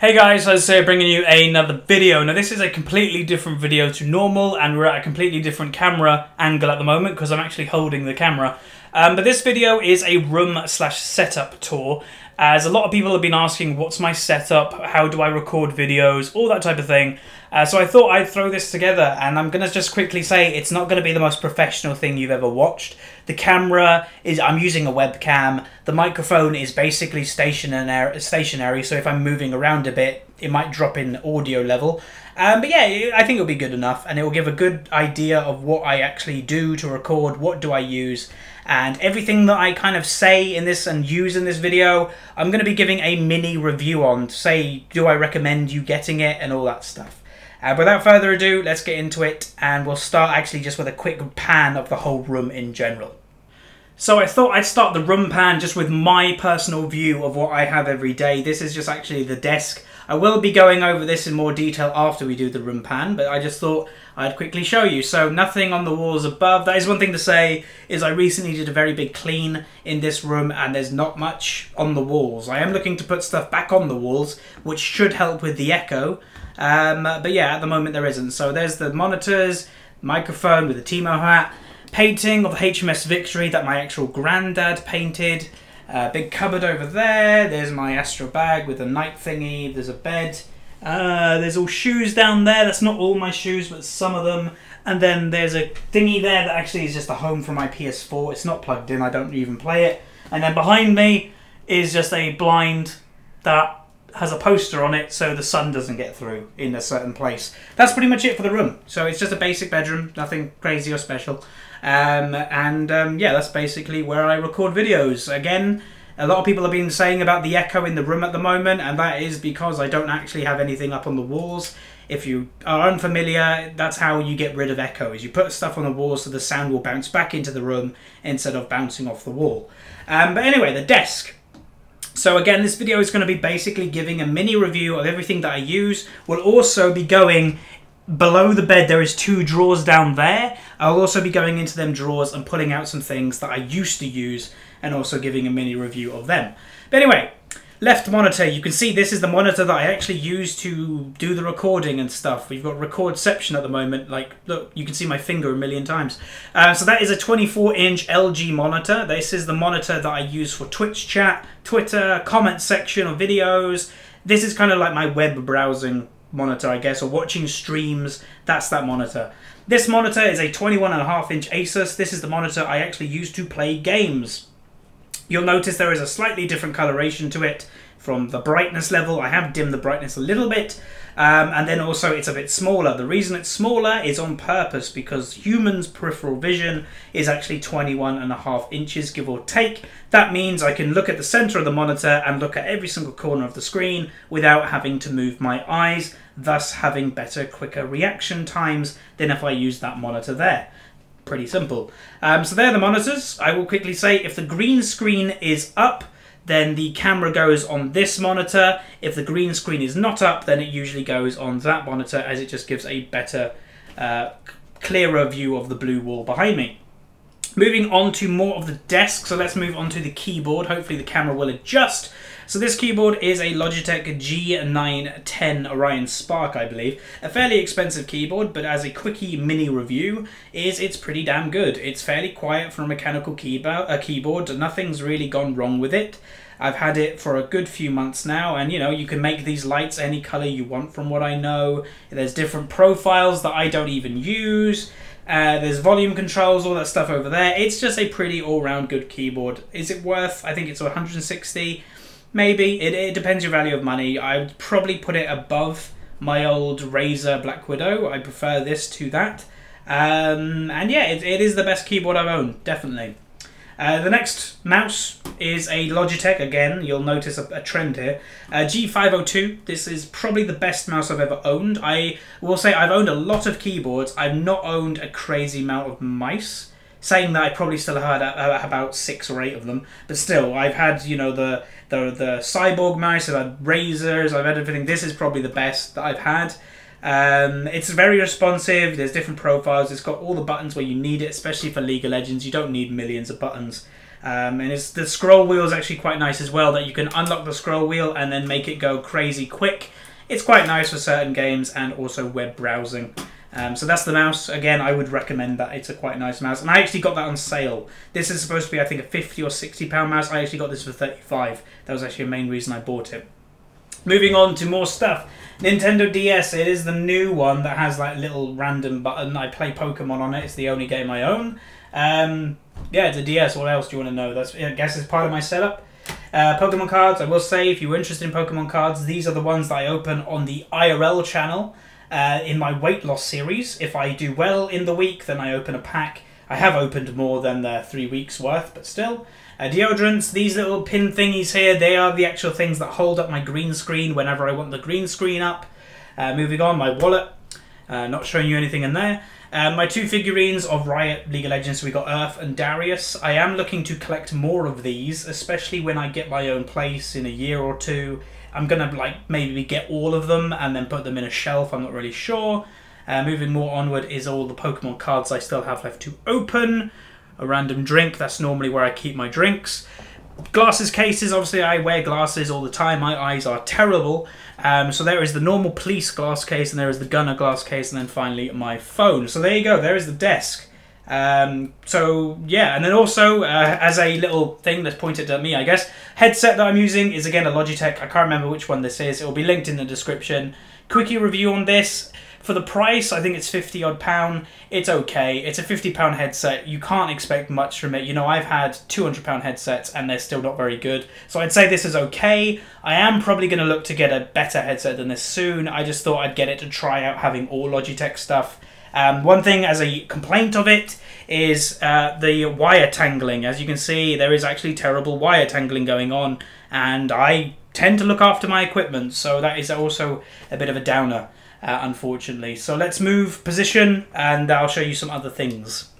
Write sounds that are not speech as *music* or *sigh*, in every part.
Hey guys, as I say, bringing you another video. Now this is a completely different video to normal and we're at a completely different camera angle at the moment because I'm actually holding the camera. Um, but this video is a room slash setup tour as a lot of people have been asking what's my setup, how do I record videos, all that type of thing. Uh, so I thought I'd throw this together and I'm going to just quickly say it's not going to be the most professional thing you've ever watched. The camera is, I'm using a webcam, the microphone is basically stationary, stationary so if I'm moving around a bit it might drop in audio level. Um, but yeah, I think it'll be good enough and it will give a good idea of what I actually do to record, what do I use, and everything that I kind of say in this and use in this video, I'm going to be giving a mini review on, say, do I recommend you getting it and all that stuff. Uh, without further ado, let's get into it and we'll start actually just with a quick pan of the whole room in general. So I thought I'd start the room pan just with my personal view of what I have every day. This is just actually the desk. I will be going over this in more detail after we do the room pan, but I just thought I'd quickly show you. So nothing on the walls above. That is one thing to say, is I recently did a very big clean in this room and there's not much on the walls. I am looking to put stuff back on the walls, which should help with the echo. Um, but yeah, at the moment there isn't. So there's the monitors, microphone with the Teemo hat, painting of HMS Victory that my actual granddad painted. Uh, big cupboard over there. There's my Astro bag with a night thingy. There's a bed. Uh, there's all shoes down there. That's not all my shoes, but some of them. And then there's a thingy there that actually is just a home for my PS4. It's not plugged in. I don't even play it. And then behind me is just a blind that has a poster on it so the sun doesn't get through in a certain place. That's pretty much it for the room. So it's just a basic bedroom, nothing crazy or special. Um, and um, yeah, that's basically where I record videos. Again, a lot of people have been saying about the echo in the room at the moment, and that is because I don't actually have anything up on the walls. If you are unfamiliar, that's how you get rid of echo, is you put stuff on the wall so the sound will bounce back into the room instead of bouncing off the wall. Um, but anyway, the desk. So again, this video is going to be basically giving a mini review of everything that I use. We'll also be going below the bed there is two drawers down there. I'll also be going into them drawers and pulling out some things that I used to use and also giving a mini review of them. But anyway, left monitor, you can see this is the monitor that I actually use to do the recording and stuff. We've got recordception at the moment, like, look, you can see my finger a million times. Uh, so that is a 24-inch LG monitor. This is the monitor that I use for Twitch chat, Twitter, comment section of videos. This is kind of like my web browsing monitor, I guess, or watching streams. That's that monitor. This monitor is a 21.5 inch Asus. This is the monitor I actually use to play games. You'll notice there is a slightly different coloration to it from the brightness level. I have dimmed the brightness a little bit. Um, and then also it's a bit smaller. The reason it's smaller is on purpose because humans' peripheral vision is actually 21 and a half inches, give or take. That means I can look at the center of the monitor and look at every single corner of the screen without having to move my eyes, thus having better, quicker reaction times than if I use that monitor there pretty simple. Um, so there are the monitors. I will quickly say if the green screen is up, then the camera goes on this monitor. If the green screen is not up, then it usually goes on that monitor as it just gives a better, uh, clearer view of the blue wall behind me. Moving on to more of the desk, so let's move on to the keyboard. Hopefully the camera will adjust. So this keyboard is a Logitech G910 Orion Spark, I believe. A fairly expensive keyboard, but as a quickie mini review, is it's pretty damn good. It's fairly quiet for a mechanical keyboard. A keyboard. Nothing's really gone wrong with it. I've had it for a good few months now, and you know, you can make these lights any color you want from what I know. There's different profiles that I don't even use. Uh, there's volume controls, all that stuff over there. It's just a pretty all-round good keyboard. Is it worth, I think it's 160 Maybe. It, it depends your value of money. I would probably put it above my old Razer Black Widow. I prefer this to that. Um, and yeah, it, it is the best keyboard I've owned, definitely. Uh, the next mouse is a Logitech. Again, you'll notice a, a trend here. Uh, G502. This is probably the best mouse I've ever owned. I will say I've owned a lot of keyboards. I've not owned a crazy amount of mice. Saying that, I probably still had uh, about six or eight of them. But still, I've had you know the the the cyborg mouse. I've had Razers. I've had everything. This is probably the best that I've had. Um, it's very responsive. There's different profiles. It's got all the buttons where you need it, especially for League of Legends. You don't need millions of buttons. Um, and it's, the scroll wheel is actually quite nice as well, that you can unlock the scroll wheel and then make it go crazy quick. It's quite nice for certain games and also web browsing. Um, so that's the mouse. Again, I would recommend that. It's a quite nice mouse. And I actually got that on sale. This is supposed to be, I think, a 50 or 60 pound mouse. I actually got this for 35. That was actually a main reason I bought it. Moving on to more stuff. Nintendo DS, it is the new one that has like little random button. I play Pokemon on it. It's the only game I own. Um, yeah, it's a DS. What else do you want to know? That's I guess it's part of my setup. Uh, Pokemon cards. I will say, if you're interested in Pokemon cards, these are the ones that I open on the IRL channel uh, in my weight loss series. If I do well in the week, then I open a pack. I have opened more than the three weeks worth, but still. Uh, deodorants, these little pin thingies here, they are the actual things that hold up my green screen whenever I want the green screen up. Uh, moving on, my wallet. Uh, not showing you anything in there. Um, my two figurines of Riot League of Legends, we got Earth and Darius. I am looking to collect more of these, especially when I get my own place in a year or two. I'm gonna like maybe get all of them and then put them in a shelf. I'm not really sure. Uh, moving more onward is all the Pokemon cards I still have left to open. A random drink. That's normally where I keep my drinks. Glasses cases. Obviously, I wear glasses all the time. My eyes are terrible. Um, so there is the normal police glass case, and there is the Gunnar glass case, and then finally my phone. So there you go. There is the desk. Um, so yeah, and then also uh, as a little thing that's pointed at me, I guess headset that I'm using is again a Logitech. I can't remember which one this is. It will be linked in the description. Quickie review on this. For the price, I think it's 50 odd pound. It's okay. It's a 50 pound headset. You can't expect much from it. You know, I've had 200 pound headsets and they're still not very good. So I'd say this is okay. I am probably going to look to get a better headset than this soon. I just thought I'd get it to try out having all Logitech stuff. Um, one thing as a complaint of it is uh, the wire tangling. As you can see, there is actually terrible wire tangling going on, and I tend to look after my equipment, so that is also a bit of a downer uh, unfortunately. So let's move position and I'll show you some other things.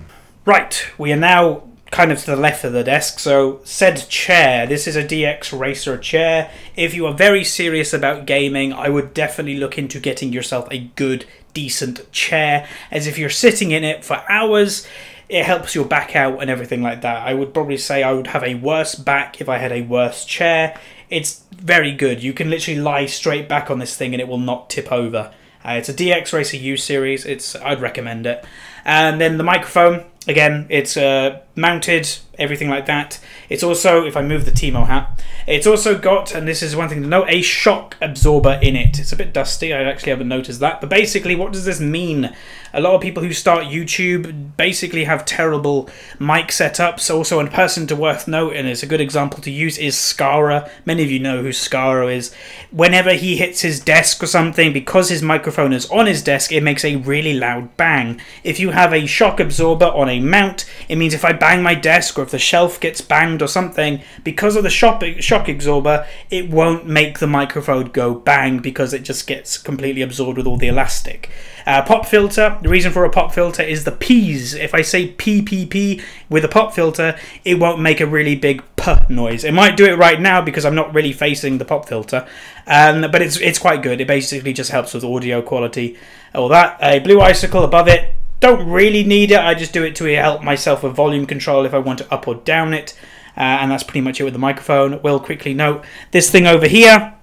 Right, we are now kind of to the left of the desk. So said chair, this is a DXRacer chair. If you are very serious about gaming, I would definitely look into getting yourself a good, decent chair, as if you're sitting in it for hours, it helps your back out and everything like that. I would probably say I would have a worse back if I had a worse chair. It's very good. You can literally lie straight back on this thing and it will not tip over. Uh, it's a DXRacer U series. It's I'd recommend it. And then the microphone again, it's uh, mounted, everything like that. It's also, if I move the Teemo hat, it's also got, and this is one thing to note, a shock absorber in it. It's a bit dusty. I actually haven't noticed that. But basically, what does this mean? A lot of people who start YouTube basically have terrible mic setups. Also, a person to worth note, and it's a good example to use, is Scarra. Many of you know who Scarra is. Whenever he hits his desk or something, because his microphone is on his desk, it makes a really loud bang. If you have a shock absorber on a mount, it means if I bang my desk or if the shelf gets banged or something, because of the shock, shock absorber, it won't make the microphone go bang because it just gets completely absorbed with all the elastic. Uh, pop filter, the reason for a pop filter is the P's. If I say PPP with a pop filter, it won't make a really big P noise. It might do it right now because I'm not really facing the pop filter, um, but it's, it's quite good. It basically just helps with audio quality. All that. A blue icicle above it, don't really need it. I just do it to help myself with volume control if I want to up or down it. Uh, and that's pretty much it with the microphone. We'll quickly note this thing over here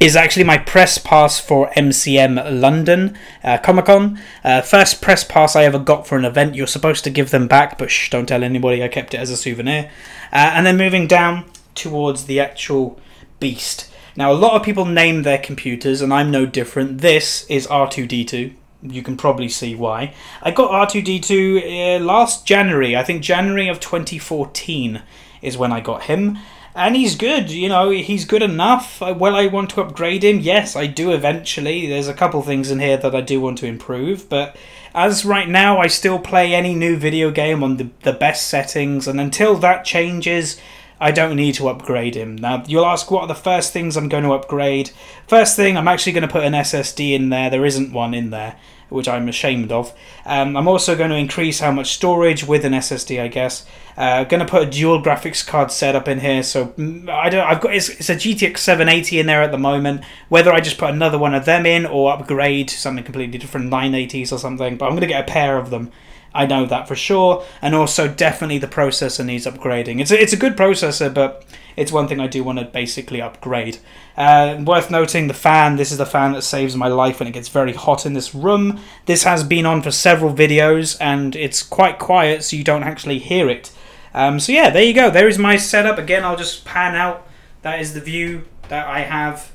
is actually my press pass for MCM London uh, Comic Con. Uh, first press pass I ever got for an event. You're supposed to give them back, but shh, don't tell anybody. I kept it as a souvenir. Uh, and then moving down towards the actual beast. Now, a lot of people name their computers, and I'm no different. This is R2D2. You can probably see why. I got R2D2 uh, last January. I think January of 2014 is when I got him and he's good. You know, he's good enough. Will I want to upgrade him? Yes, I do eventually. There's a couple things in here that I do want to improve, but as right now, I still play any new video game on the, the best settings, and until that changes, I don't need to upgrade him. Now, you'll ask what are the first things I'm going to upgrade. First thing, I'm actually going to put an SSD in there. There isn't one in there which I'm ashamed of. Um, I'm also going to increase how much storage with an SSD, I guess. Uh, going to put a dual graphics card setup in here, so mm, I don't. I've got it's, it's, a GTX 780 in there at the moment. Whether I just put another one of them in or upgrade to something completely different, 980s or something, but I'm going to get a pair of them. I know that for sure. And also, definitely the processor needs upgrading. It's a, it's a good processor, but it's one thing I do want to basically upgrade. Uh, worth noting the fan. This is the fan that saves my life when it gets very hot in this room. This has been on for several videos, and it's quite quiet, so you don't actually hear it. Um, so yeah, there you go. There is my setup. Again, I'll just pan out. That is the view that I have.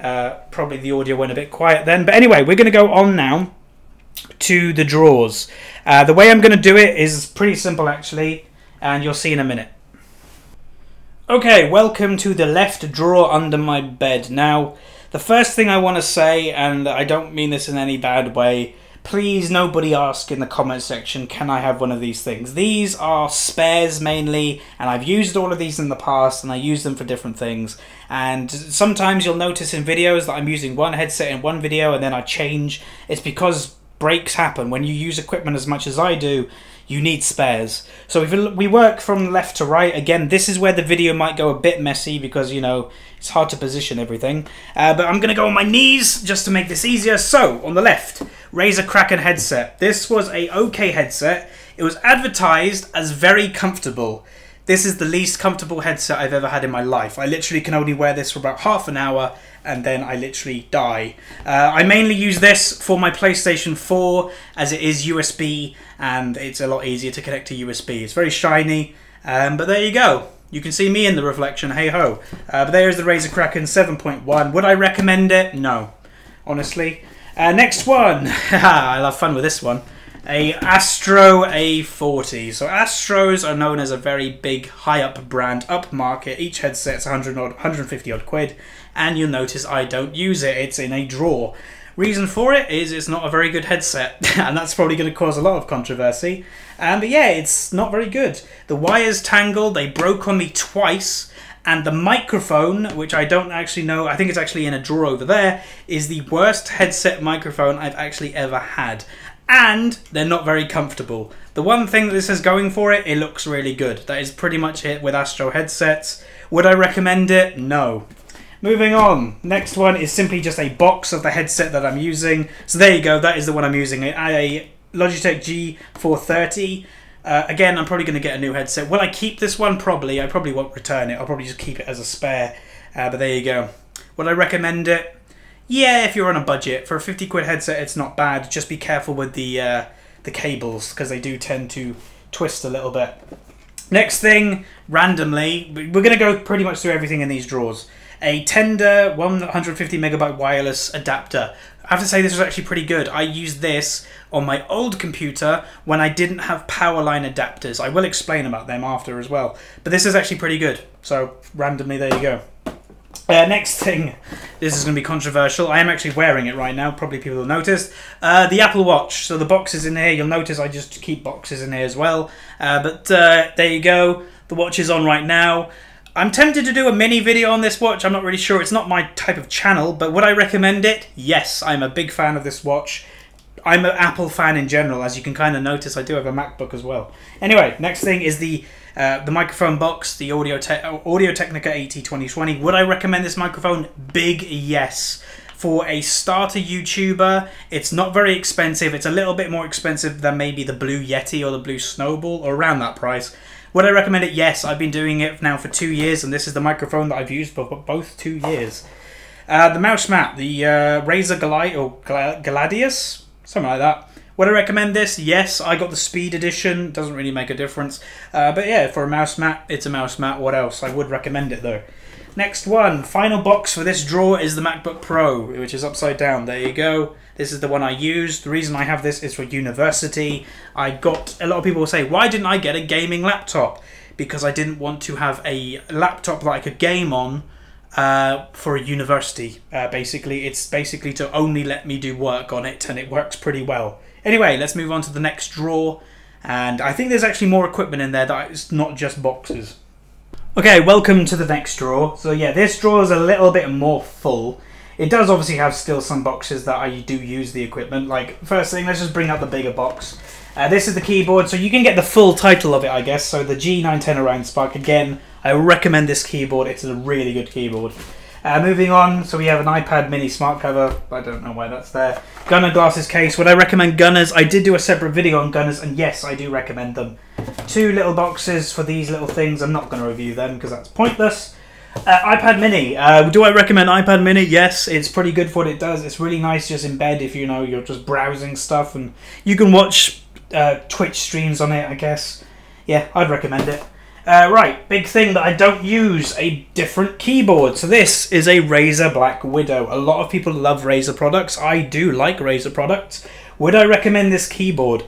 Uh, probably the audio went a bit quiet then. But anyway, we're going to go on now to the drawers. Uh, the way I'm going to do it is pretty simple actually, and you'll see in a minute. Okay, welcome to the left drawer under my bed. Now, the first thing I want to say, and I don't mean this in any bad way, please nobody ask in the comment section, can I have one of these things? These are spares mainly, and I've used all of these in the past, and I use them for different things. And sometimes you'll notice in videos that I'm using one headset in one video, and then I change. It's because breaks happen. When you use equipment as much as I do, you need spares. So if we work from left to right, again, this is where the video might go a bit messy because, you know, it's hard to position everything. Uh, but I'm going to go on my knees just to make this easier. So, on the left, Razer Kraken headset. This was a okay headset. It was advertised as very comfortable. This is the least comfortable headset I've ever had in my life. I literally can only wear this for about half an hour and then I literally die. Uh, I mainly use this for my PlayStation 4 as it is USB and it's a lot easier to connect to USB. It's very shiny, um, but there you go. You can see me in the reflection, hey ho. Uh, but there is the Razer Kraken 7.1. Would I recommend it? No, honestly. Uh, next one. *laughs* I'll have fun with this one a Astro A40. So Astros are known as a very big, high up brand, up market. Each headset's 100 odd, 150 odd quid, and you'll notice I don't use it. It's in a drawer. Reason for it is it's not a very good headset, *laughs* and that's probably going to cause a lot of controversy. Um, but yeah, it's not very good. The wires tangled, they broke on me twice, and the microphone, which I don't actually know, I think it's actually in a drawer over there, is the worst headset microphone I've actually ever had and they're not very comfortable. The one thing that this has going for it, it looks really good. That is pretty much it with Astro headsets. Would I recommend it? No. Moving on, next one is simply just a box of the headset that I'm using. So there you go, that is the one I'm using, a Logitech G430. Uh, again, I'm probably going to get a new headset. Will I keep this one? Probably. I probably won't return it. I'll probably just keep it as a spare. Uh, but there you go. Would I recommend it? Yeah, if you're on a budget for a fifty quid headset, it's not bad. Just be careful with the uh, the cables because they do tend to twist a little bit. Next thing, randomly, we're going to go pretty much through everything in these drawers. A Tenda 150 megabyte wireless adapter. I have to say this was actually pretty good. I used this on my old computer when I didn't have power line adapters. I will explain about them after as well. But this is actually pretty good. So randomly, there you go. Uh, next thing, this is going to be controversial. I am actually wearing it right now. Probably people will notice. Uh, the Apple Watch. So the box is in here. You'll notice I just keep boxes in here as well. Uh, but uh, there you go. The watch is on right now. I'm tempted to do a mini video on this watch. I'm not really sure. It's not my type of channel. But would I recommend it? Yes, I'm a big fan of this watch. I'm an Apple fan in general. As you can kind of notice, I do have a MacBook as well. Anyway, next thing is the uh, the microphone box, the Audio, Te Audio Technica AT2020. Would I recommend this microphone? Big yes. For a starter YouTuber, it's not very expensive. It's a little bit more expensive than maybe the Blue Yeti or the Blue Snowball, or around that price. Would I recommend it? Yes, I've been doing it now for two years, and this is the microphone that I've used for both two years. Uh, the mouse mat, the uh, Razer Glide or Gladius, something like that. Would I recommend this? Yes, I got the speed edition. Doesn't really make a difference. Uh, but yeah, for a mouse mat, it's a mouse mat. What else? I would recommend it though. Next one, final box for this drawer is the MacBook Pro, which is upside down. There you go. This is the one I use. The reason I have this is for university. I got, a lot of people say, why didn't I get a gaming laptop? Because I didn't want to have a laptop that I could game on uh, for a university. Uh, basically, it's basically to only let me do work on it, and it works pretty well. Anyway, let's move on to the next drawer. And I think there's actually more equipment in there that is not just boxes. Okay, welcome to the next drawer. So yeah, this drawer is a little bit more full. It does obviously have still some boxes that I do use the equipment. Like, first thing, let's just bring out the bigger box. Uh, this is the keyboard, so you can get the full title of it, I guess. So the G910 Orion Spark. Again, I recommend this keyboard. It's a really good keyboard. Uh, moving on, so we have an iPad mini smart cover. I don't know why that's there. Gunnar glasses case. Would I recommend Gunnars? I did do a separate video on Gunnars, and yes, I do recommend them. Two little boxes for these little things. I'm not going to review them because that's pointless. Uh, iPad Mini. Uh, do I recommend iPad Mini? Yes, it's pretty good for what it does. It's really nice just in bed if you know you're just browsing stuff, and you can watch uh, Twitch streams on it. I guess. Yeah, I'd recommend it. Uh, right, big thing that I don't use a different keyboard. So this is a Razer Black Widow. A lot of people love Razer products. I do like Razer products. Would I recommend this keyboard?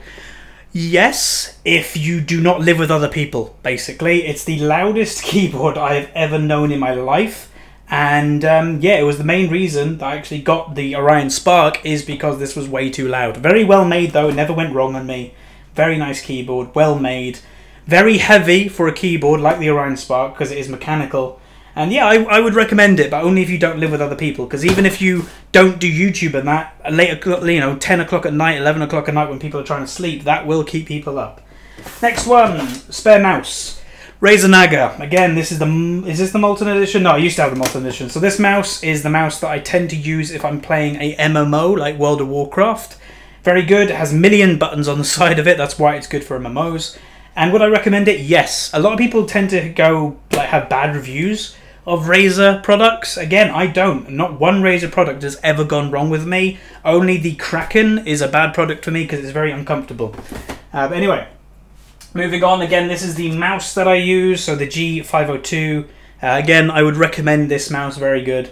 Yes, if you do not live with other people, basically. It's the loudest *laughs* keyboard I have ever known in my life. And um, yeah, it was the main reason that I actually got the Orion Spark is because this was way too loud. Very well made though, never went wrong on me. Very nice keyboard, well made. Very heavy for a keyboard like the Orion Spark because it is mechanical. And yeah, I, I would recommend it, but only if you don't live with other people. Because even if you don't do YouTube and that, late, you know, 10 o'clock at night, 11 o'clock at night when people are trying to sleep, that will keep people up. Next one, spare mouse. Razer Naga. Again, this is the is this the Molten Edition? No, I used to have the Molten Edition. So this mouse is the mouse that I tend to use if I'm playing a MMO like World of Warcraft. Very good. It has million buttons on the *laughs* side of it. That's why it's good for MMOs. And would I recommend it? Yes. A lot of people tend to go like have bad reviews of Razer products. Again, I don't. Not one Razer product has ever gone wrong with me. Only the Kraken is a bad product for me because it's very uncomfortable. Uh, but anyway, moving on. Again, this is the mouse that I use, so the G502. Uh, again, I would recommend this mouse. Very good.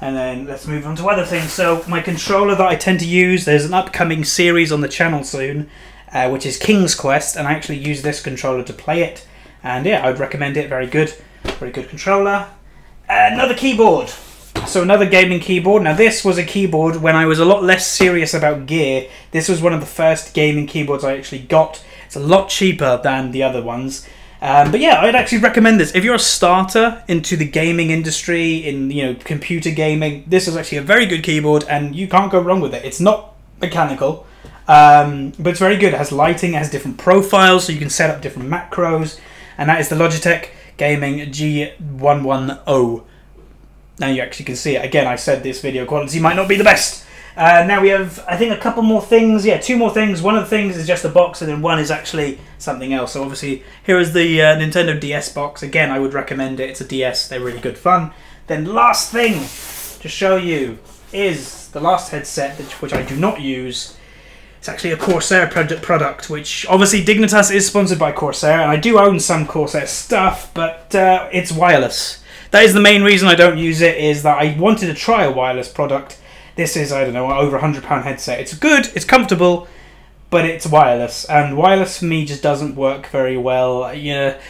And then let's move on to other things. So my controller that I tend to use, there's an upcoming series on the channel soon uh, which is King's Quest, and I actually use this controller to play it. And yeah, I would recommend it. Very good, very good controller. Another keyboard. So another gaming keyboard. Now this was a keyboard when I was a lot less serious about gear. This was one of the first gaming keyboards I actually got. It's a lot cheaper than the other ones. Um, but yeah, I'd actually recommend this. If you're a starter into the gaming industry, in you know computer gaming, this is actually a very good keyboard, and you can't go wrong with it. It's not mechanical. Um, but it's very good. It has lighting, it has different profiles, so you can set up different macros. And that is the Logitech Gaming G110. Now you actually can see it. Again, I said this video quality might not be the best. Uh, now we have, I think, a couple more things. Yeah, two more things. One of the things is just a box, and then one is actually something else. So obviously, here is the uh, Nintendo DS box. Again, I would recommend it. It's a DS. They're really good fun. Then last thing to show you is the last headset, which I do not use, it's actually a Corsair product, which obviously Dignitas is sponsored by Corsair, and I do own some Corsair stuff, but uh, it's wireless. That is the main reason I don't use it, is that I wanted to try a wireless product. This is, I don't know, over a £100 headset. It's good, it's comfortable, but it's wireless, and wireless for me just doesn't work very well. You know,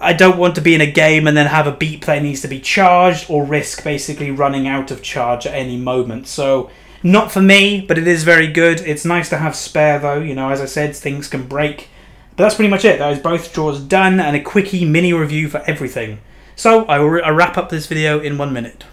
I don't want to be in a game and then have a beat play needs to be charged, or risk basically running out of charge at any moment. So not for me, but it is very good. It's nice to have spare though, you know, as I said, things can break. But that's pretty much it. That is both drawers done and a quickie mini review for everything. So I will I'll wrap up this video in one minute.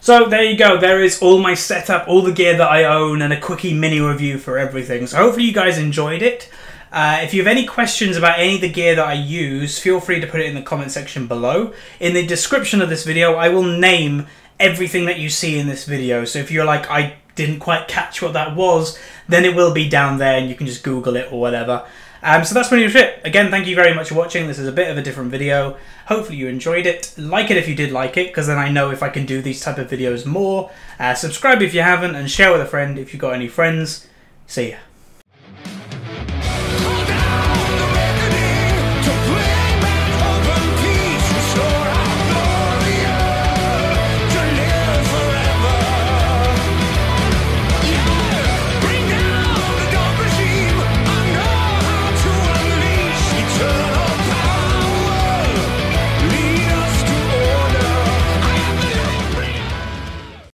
So there you go, there is all my setup, all the gear that I own, and a quickie mini review for everything. So hopefully you guys enjoyed it. Uh, if you have any questions about any of the gear that I use, feel free to put it in the comment section below. In the description of this video, I will name everything that you see in this video. So if you're like, I didn't quite catch what that was, then it will be down there and you can just Google it or whatever. Um, so that's pretty much it. Again, thank you very much for watching. This is a bit of a different video. Hopefully you enjoyed it. Like it if you did like it, because then I know if I can do these type of videos more. Uh, subscribe if you haven't, and share with a friend if you've got any friends. See ya.